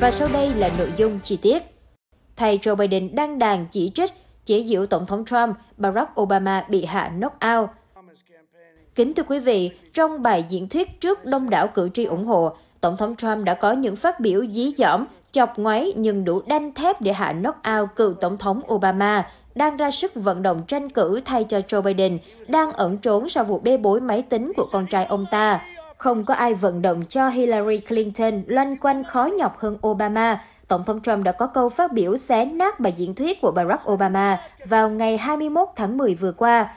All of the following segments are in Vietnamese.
Và sau đây là nội dung chi tiết. Thầy Joe Biden đăng đàn chỉ trích, chế giễu Tổng thống Trump, Barack Obama bị hạ knock-out. Kính thưa quý vị, trong bài diễn thuyết trước đông đảo cử tri ủng hộ, Tổng thống Trump đã có những phát biểu dí dỏm, chọc ngoáy nhưng đủ đanh thép để hạ knock-out cựu Tổng thống Obama, đang ra sức vận động tranh cử thay cho Joe Biden, đang ẩn trốn sau vụ bê bối máy tính của con trai ông ta. Không có ai vận động cho Hillary Clinton loanh quanh khó nhọc hơn Obama. Tổng thống Trump đã có câu phát biểu xé nát bài diễn thuyết của Barack Obama vào ngày 21 tháng 10 vừa qua.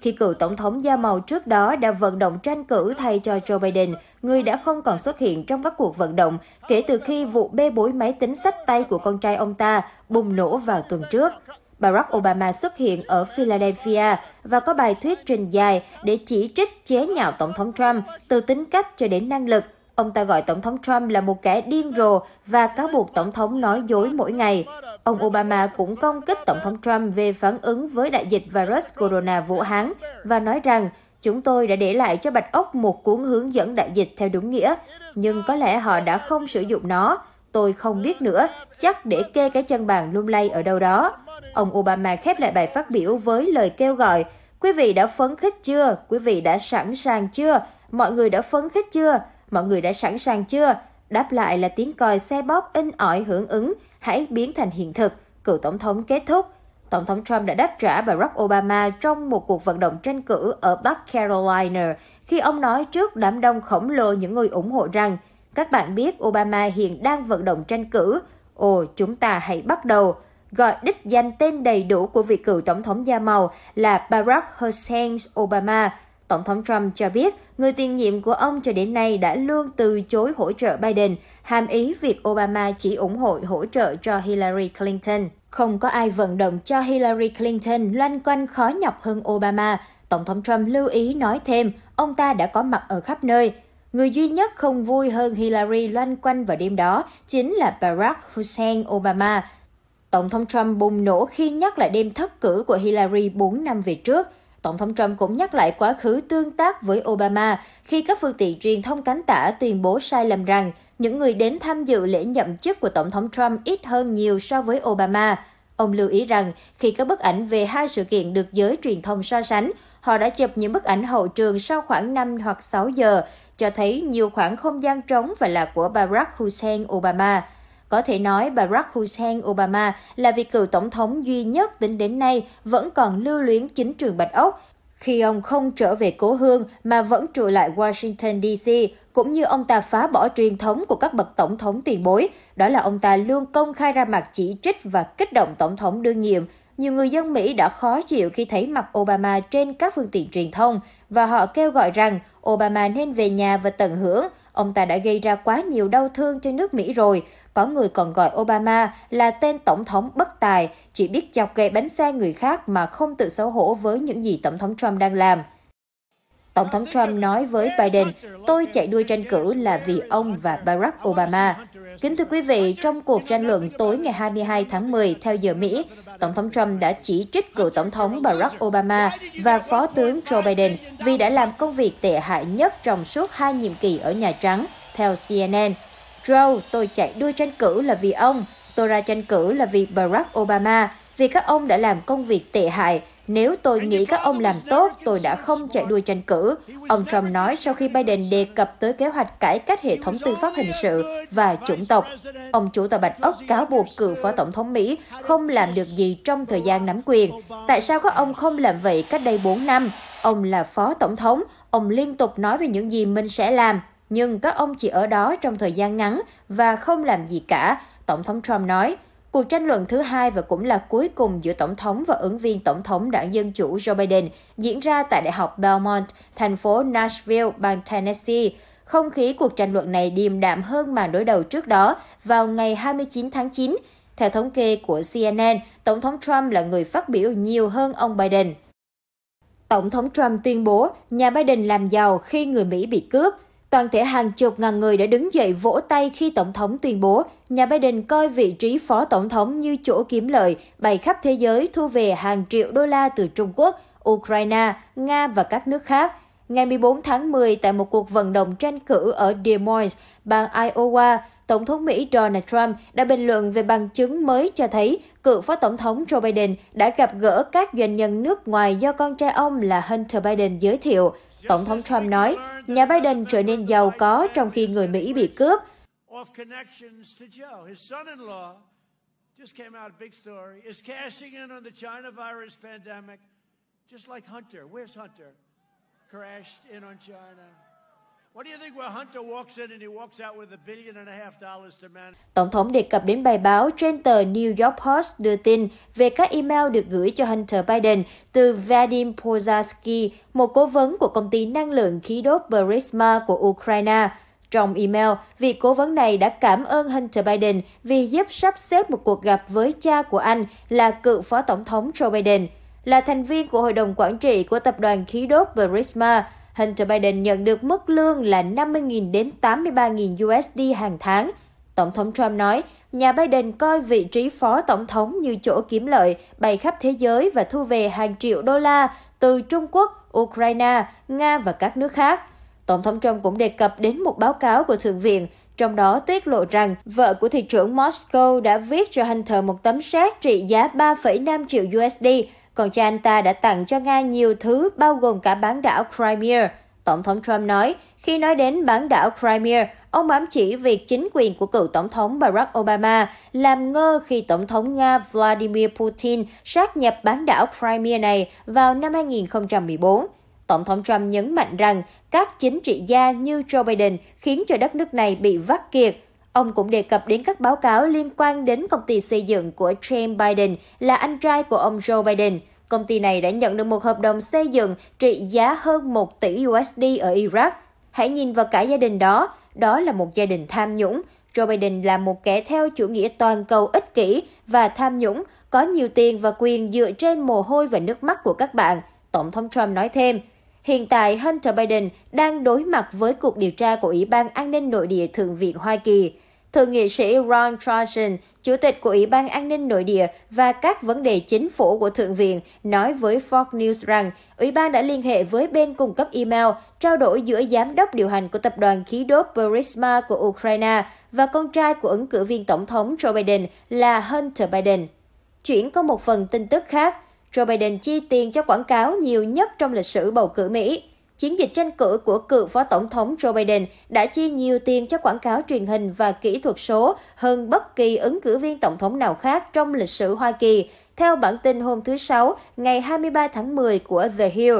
Khi cựu tổng thống da màu trước đó đã vận động tranh cử thay cho Joe Biden, người đã không còn xuất hiện trong các cuộc vận động kể từ khi vụ bê bối máy tính sách tay của con trai ông ta bùng nổ vào tuần trước. Barack Obama xuất hiện ở Philadelphia và có bài thuyết trình dài để chỉ trích chế nhạo Tổng thống Trump từ tính cách cho đến năng lực. Ông ta gọi Tổng thống Trump là một kẻ điên rồ và cáo buộc Tổng thống nói dối mỗi ngày. Ông Obama cũng công kích Tổng thống Trump về phản ứng với đại dịch virus corona Vũ Hán và nói rằng chúng tôi đã để lại cho Bạch Ốc một cuốn hướng dẫn đại dịch theo đúng nghĩa, nhưng có lẽ họ đã không sử dụng nó. Tôi không biết nữa, chắc để kê cái chân bàn lung lay ở đâu đó. Ông Obama khép lại bài phát biểu với lời kêu gọi, quý vị đã phấn khích chưa? Quý vị đã sẵn sàng chưa? Mọi người đã phấn khích chưa? Mọi người đã sẵn sàng chưa? Đáp lại là tiếng còi xe bóp in ỏi hưởng ứng, hãy biến thành hiện thực, cựu tổng thống kết thúc. Tổng thống Trump đã đáp trả Barack Obama trong một cuộc vận động tranh cử ở Bắc Carolina khi ông nói trước đám đông khổng lồ những người ủng hộ rằng các bạn biết Obama hiện đang vận động tranh cử. Ồ, chúng ta hãy bắt đầu. Gọi đích danh tên đầy đủ của vị cựu tổng thống da màu là Barack Hussein Obama. Tổng thống Trump cho biết người tiền nhiệm của ông cho đến nay đã luôn từ chối hỗ trợ Biden, hàm ý việc Obama chỉ ủng hộ hỗ trợ cho Hillary Clinton. Không có ai vận động cho Hillary Clinton loanh quanh khó nhọc hơn Obama. Tổng thống Trump lưu ý nói thêm, ông ta đã có mặt ở khắp nơi. Người duy nhất không vui hơn Hillary loanh quanh vào đêm đó chính là Barack Hussein Obama. Tổng thống Trump bùng nổ khi nhắc lại đêm thất cử của Hillary 4 năm về trước. Tổng thống Trump cũng nhắc lại quá khứ tương tác với Obama khi các phương tiện truyền thông cánh tả tuyên bố sai lầm rằng những người đến tham dự lễ nhậm chức của Tổng thống Trump ít hơn nhiều so với Obama. Ông lưu ý rằng khi các bức ảnh về hai sự kiện được giới truyền thông so sánh, họ đã chụp những bức ảnh hậu trường sau khoảng 5 hoặc 6 giờ, cho thấy nhiều khoảng không gian trống và là của Barack Hussein Obama. Có thể nói Barack Hussein Obama là vị cựu tổng thống duy nhất tính đến nay vẫn còn lưu luyến chính trường Bạch Ốc, khi ông không trở về cố hương mà vẫn trụ lại Washington DC, cũng như ông ta phá bỏ truyền thống của các bậc tổng thống tiền bối, đó là ông ta luôn công khai ra mặt chỉ trích và kích động tổng thống đương nhiệm. Nhiều người dân Mỹ đã khó chịu khi thấy mặt Obama trên các phương tiện truyền thông và họ kêu gọi rằng Obama nên về nhà và tận hưởng. Ông ta đã gây ra quá nhiều đau thương cho nước Mỹ rồi. Có người còn gọi Obama là tên tổng thống bất tài, chỉ biết chọc gậy bánh xe người khác mà không tự xấu hổ với những gì Tổng thống Trump đang làm. Tổng thống Trump nói với Biden, tôi chạy đua tranh cử là vì ông và Barack Obama. Kính thưa quý vị, trong cuộc tranh luận tối ngày 22 tháng 10 theo giờ Mỹ, Tổng thống Trump đã chỉ trích cựu Tổng thống Barack Obama và Phó tướng Joe Biden vì đã làm công việc tệ hại nhất trong suốt hai nhiệm kỳ ở Nhà Trắng, theo CNN. Joe, tôi chạy đua tranh cử là vì ông, tôi ra tranh cử là vì Barack Obama, vì các ông đã làm công việc tệ hại. Nếu tôi nghĩ các ông làm tốt, tôi đã không chạy đua tranh cử. Ông Trump nói sau khi Biden đề cập tới kế hoạch cải cách hệ thống tư pháp hình sự và chủng tộc. Ông chủ tòa Bạch Ốc cáo buộc cựu phó tổng thống Mỹ không làm được gì trong thời gian nắm quyền. Tại sao các ông không làm vậy cách đây 4 năm? Ông là phó tổng thống, ông liên tục nói về những gì mình sẽ làm, nhưng các ông chỉ ở đó trong thời gian ngắn và không làm gì cả, Tổng thống Trump nói. Cuộc tranh luận thứ hai và cũng là cuối cùng giữa Tổng thống và ứng viên Tổng thống đảng Dân Chủ Joe Biden diễn ra tại Đại học Belmont, thành phố Nashville, bang Tennessee. Không khí cuộc tranh luận này điềm đạm hơn màn đối đầu trước đó vào ngày 29 tháng 9. Theo thống kê của CNN, Tổng thống Trump là người phát biểu nhiều hơn ông Biden. Tổng thống Trump tuyên bố nhà Biden làm giàu khi người Mỹ bị cướp – Toàn thể hàng chục ngàn người đã đứng dậy vỗ tay khi Tổng thống tuyên bố nhà Biden coi vị trí phó tổng thống như chỗ kiếm lợi, bày khắp thế giới thu về hàng triệu đô la từ Trung Quốc, Ukraine, Nga và các nước khác. Ngày 14 tháng 10, tại một cuộc vận động tranh cử ở Des Moines, bang Iowa, Tổng thống Mỹ Donald Trump đã bình luận về bằng chứng mới cho thấy cựu Phó Tổng thống Joe Biden đã gặp gỡ các doanh nhân nước ngoài do con trai ông là Hunter Biden giới thiệu. Tổng thống Trump nói, nhà Biden trở nên giàu có trong khi người Mỹ bị cướp. Just like Hunter. Where's Hunter? Crashed in on China. Tổng thống đề cập đến bài báo trên tờ New York Post đưa tin về các email được gửi cho Hunter Biden từ Vadim Pozarsky, một cố vấn của công ty năng lượng khí đốt Burisma của Ukraine. Trong email, vị cố vấn này đã cảm ơn Hunter Biden vì giúp sắp xếp một cuộc gặp với cha của anh là cựu phó tổng thống Joe Biden. Là thành viên của hội đồng quản trị của tập đoàn khí đốt Burisma, Hunter Biden nhận được mức lương là 50.000 đến 83.000 USD hàng tháng. Tổng thống Trump nói, nhà Biden coi vị trí phó tổng thống như chỗ kiếm lợi, bay khắp thế giới và thu về hàng triệu đô la từ Trung Quốc, Ukraine, Nga và các nước khác. Tổng thống Trump cũng đề cập đến một báo cáo của Thượng viện, trong đó tiết lộ rằng vợ của thị trưởng Moscow đã viết cho Hunter một tấm séc trị giá 3,5 triệu USD còn cha anh ta đã tặng cho Nga nhiều thứ bao gồm cả bán đảo Crimea. Tổng thống Trump nói, khi nói đến bán đảo Crimea, ông ám chỉ việc chính quyền của cựu Tổng thống Barack Obama làm ngơ khi Tổng thống Nga Vladimir Putin sát nhập bán đảo Crimea này vào năm 2014. Tổng thống Trump nhấn mạnh rằng các chính trị gia như Joe Biden khiến cho đất nước này bị vắt kiệt. Ông cũng đề cập đến các báo cáo liên quan đến công ty xây dựng của James Biden là anh trai của ông Joe Biden. Công ty này đã nhận được một hợp đồng xây dựng trị giá hơn 1 tỷ USD ở Iraq. Hãy nhìn vào cả gia đình đó, đó là một gia đình tham nhũng. Joe Biden là một kẻ theo chủ nghĩa toàn cầu ích kỷ và tham nhũng, có nhiều tiền và quyền dựa trên mồ hôi và nước mắt của các bạn. Tổng thống Trump nói thêm, Hiện tại, Hunter Biden đang đối mặt với cuộc điều tra của Ủy ban An ninh Nội địa Thượng viện Hoa Kỳ. Thượng nghị sĩ Ron Johnson, Chủ tịch của Ủy ban An ninh Nội địa và các vấn đề chính phủ của Thượng viện, nói với Fox News rằng Ủy ban đã liên hệ với bên cung cấp email trao đổi giữa giám đốc điều hành của tập đoàn khí đốt Burisma của Ukraine và con trai của ứng cử viên tổng thống Joe Biden là Hunter Biden. Chuyển có một phần tin tức khác, Joe Biden chi tiền cho quảng cáo nhiều nhất trong lịch sử bầu cử Mỹ. Chiến dịch tranh cử của cựu Phó Tổng thống Joe Biden đã chi nhiều tiền cho quảng cáo truyền hình và kỹ thuật số hơn bất kỳ ứng cử viên tổng thống nào khác trong lịch sử Hoa Kỳ, theo bản tin hôm thứ Sáu, ngày 23 tháng 10 của The Hill.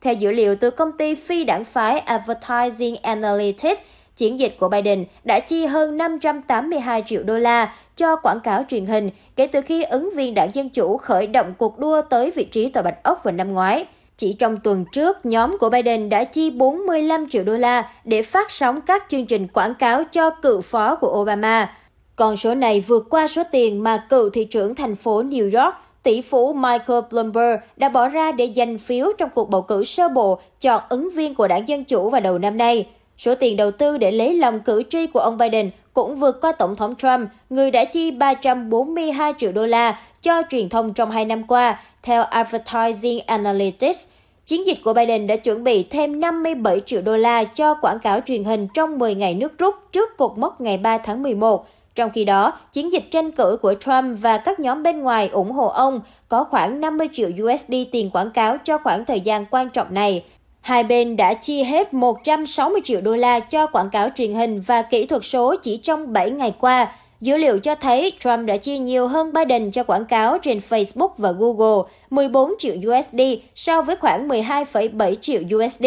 Theo dữ liệu từ công ty phi đảng phái Advertising Analytics, chiến dịch của Biden đã chi hơn 582 triệu đô la cho quảng cáo truyền hình kể từ khi ứng viên đảng Dân Chủ khởi động cuộc đua tới vị trí tòa Bạch Ốc vào năm ngoái. Chỉ trong tuần trước, nhóm của Biden đã chi 45 triệu đô la để phát sóng các chương trình quảng cáo cho cựu phó của Obama. Con số này vượt qua số tiền mà cựu thị trưởng thành phố New York, tỷ phú Michael Bloomberg đã bỏ ra để giành phiếu trong cuộc bầu cử sơ bộ chọn ứng viên của đảng Dân Chủ vào đầu năm nay. Số tiền đầu tư để lấy lòng cử tri của ông Biden cũng vượt qua Tổng thống Trump, người đã chi 342 triệu đô la cho truyền thông trong hai năm qua, theo Advertising Analytics. Chiến dịch của Biden đã chuẩn bị thêm 57 triệu đô la cho quảng cáo truyền hình trong 10 ngày nước rút trước cột mốc ngày 3 tháng 11. Trong khi đó, chiến dịch tranh cử của Trump và các nhóm bên ngoài ủng hộ ông có khoảng 50 triệu USD tiền quảng cáo cho khoảng thời gian quan trọng này. Hai bên đã chi hết 160 triệu đô la cho quảng cáo truyền hình và kỹ thuật số chỉ trong 7 ngày qua. Dữ liệu cho thấy Trump đã chi nhiều hơn Biden cho quảng cáo trên Facebook và Google, 14 triệu USD so với khoảng 12,7 triệu USD.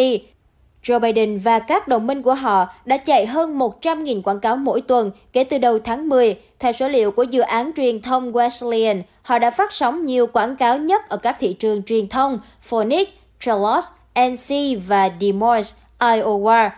Joe Biden và các đồng minh của họ đã chạy hơn 100.000 quảng cáo mỗi tuần kể từ đầu tháng 10. Theo số liệu của dự án truyền thông Wesleyan, họ đã phát sóng nhiều quảng cáo nhất ở các thị trường truyền thông Phoenix, Charlotte, NC và Des Moines, Iowa.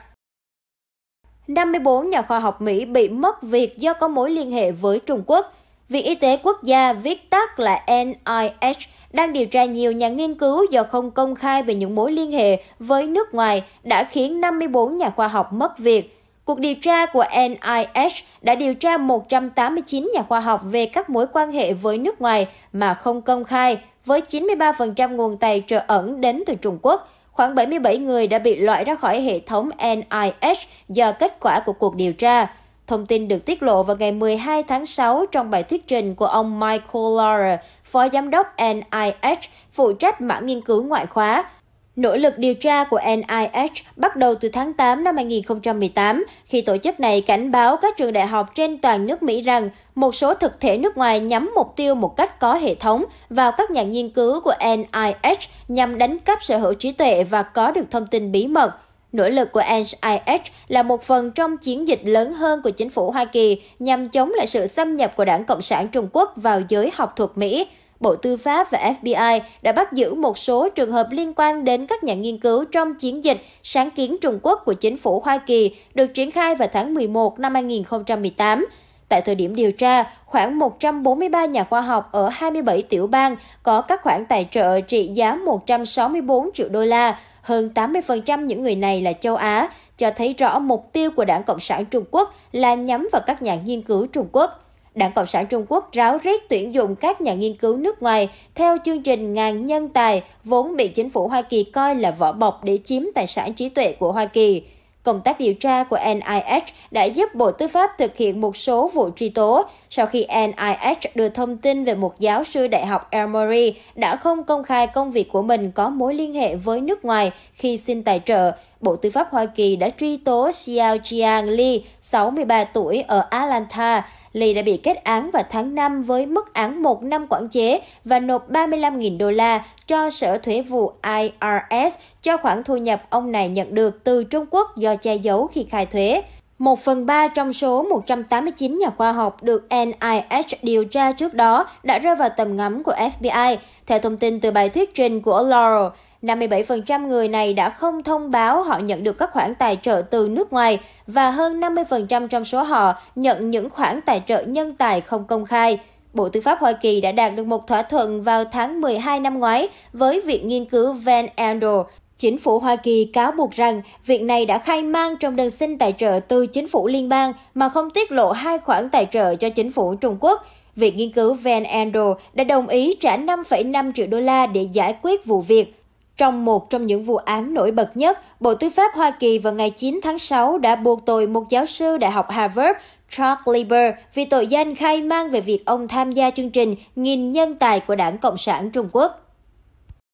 54 nhà khoa học Mỹ bị mất việc do có mối liên hệ với Trung Quốc. Viện Y tế Quốc gia viết tắt là NIH đang điều tra nhiều nhà nghiên cứu do không công khai về những mối liên hệ với nước ngoài đã khiến 54 nhà khoa học mất việc. Cuộc điều tra của NIH đã điều tra 189 nhà khoa học về các mối quan hệ với nước ngoài mà không công khai, với 93% nguồn tài trợ ẩn đến từ Trung Quốc, khoảng 77 người đã bị loại ra khỏi hệ thống NIH do kết quả của cuộc điều tra. Thông tin được tiết lộ vào ngày 12 tháng 6 trong bài thuyết trình của ông Michael Lauer, Phó Giám đốc NIH, phụ trách mảng nghiên cứu ngoại khóa, Nỗ lực điều tra của NIH bắt đầu từ tháng 8 năm 2018 khi tổ chức này cảnh báo các trường đại học trên toàn nước Mỹ rằng một số thực thể nước ngoài nhắm mục tiêu một cách có hệ thống vào các nhà nghiên cứu của NIH nhằm đánh cắp sở hữu trí tuệ và có được thông tin bí mật. Nỗ lực của NIH là một phần trong chiến dịch lớn hơn của chính phủ Hoa Kỳ nhằm chống lại sự xâm nhập của Đảng Cộng sản Trung Quốc vào giới học thuật Mỹ. Bộ Tư pháp và FBI đã bắt giữ một số trường hợp liên quan đến các nhà nghiên cứu trong chiến dịch sáng kiến Trung Quốc của chính phủ Hoa Kỳ được triển khai vào tháng 11 năm 2018. Tại thời điểm điều tra, khoảng 143 nhà khoa học ở 27 tiểu bang có các khoản tài trợ trị giá 164 triệu đô la. Hơn 80% những người này là châu Á, cho thấy rõ mục tiêu của Đảng Cộng sản Trung Quốc là nhắm vào các nhà nghiên cứu Trung Quốc. Đảng Cộng sản Trung Quốc ráo riết tuyển dụng các nhà nghiên cứu nước ngoài theo chương trình ngàn nhân tài vốn bị chính phủ Hoa Kỳ coi là vỏ bọc để chiếm tài sản trí tuệ của Hoa Kỳ. Công tác điều tra của NIH đã giúp Bộ Tư pháp thực hiện một số vụ truy tố sau khi NIH đưa thông tin về một giáo sư đại học Emory đã không công khai công việc của mình có mối liên hệ với nước ngoài khi xin tài trợ. Bộ Tư pháp Hoa Kỳ đã truy tố Xiao Jiang Li, 63 tuổi, ở Atlanta, Lee đã bị kết án vào tháng 5 với mức án một năm quản chế và nộp 35.000 đô la cho Sở Thuế vụ IRS cho khoản thu nhập ông này nhận được từ Trung Quốc do che giấu khi khai thuế. Một phần ba trong số 189 nhà khoa học được NIH điều tra trước đó đã rơi vào tầm ngắm của FBI, theo thông tin từ bài thuyết trình của Laurel. 57% người này đã không thông báo họ nhận được các khoản tài trợ từ nước ngoài và hơn 50% trong số họ nhận những khoản tài trợ nhân tài không công khai. Bộ Tư pháp Hoa Kỳ đã đạt được một thỏa thuận vào tháng 12 năm ngoái với Viện Nghiên cứu Van Andel. Chính phủ Hoa Kỳ cáo buộc rằng việc này đã khai mang trong đơn xin tài trợ từ chính phủ liên bang mà không tiết lộ hai khoản tài trợ cho chính phủ Trung Quốc. Viện nghiên cứu Van Andel đã đồng ý trả 5,5 triệu đô la để giải quyết vụ việc. Trong một trong những vụ án nổi bật nhất, Bộ Tư pháp Hoa Kỳ vào ngày 9 tháng 6 đã buộc tội một giáo sư Đại học Harvard, Charles Lieber, vì tội danh khai mang về việc ông tham gia chương trình nghìn nhân tài của Đảng Cộng sản Trung Quốc.